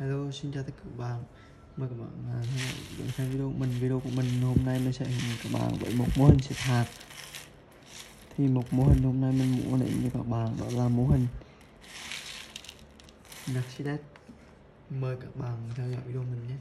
Hello, xin chào tất cả các bạn. Mời các bạn đến theo xem video của mình. Video của mình hôm nay mình sẽ hướng các bạn với một mô hình xếp hạt Thì một mô hình hôm nay mình muốn đến cho các bạn đó là mô hình Mercedes Mời các bạn theo dõi video mình nhé.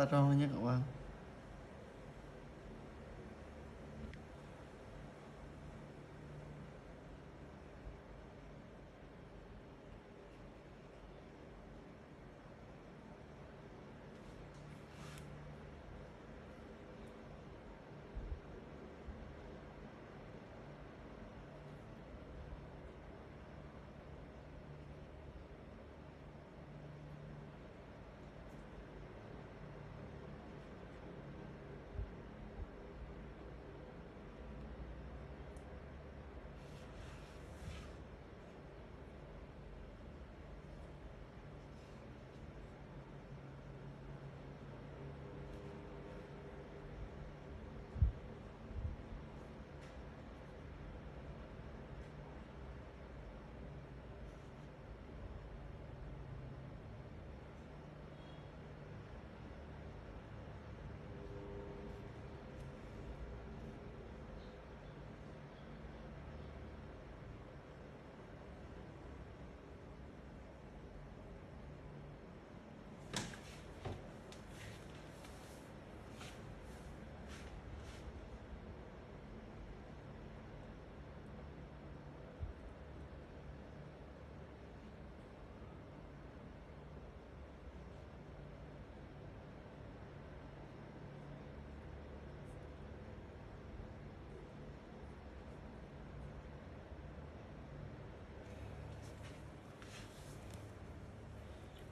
Khá là tròn nhé các bạn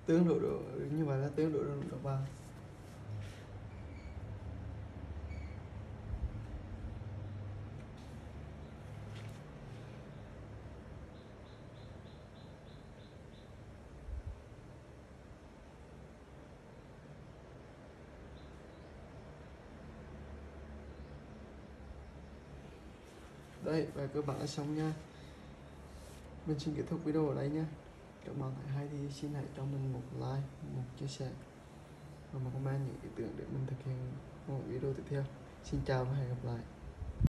tương đối độ, như vậy là tương đối độ được bạn đây và cơ bản là xong nha. Mình xin kết thúc video ở đây nha các bạn hay thì xin hãy cho mình một like, một chia sẻ. Và một comment những ý tưởng để mình thực hiện một video tiếp theo. Xin chào và hẹn gặp lại.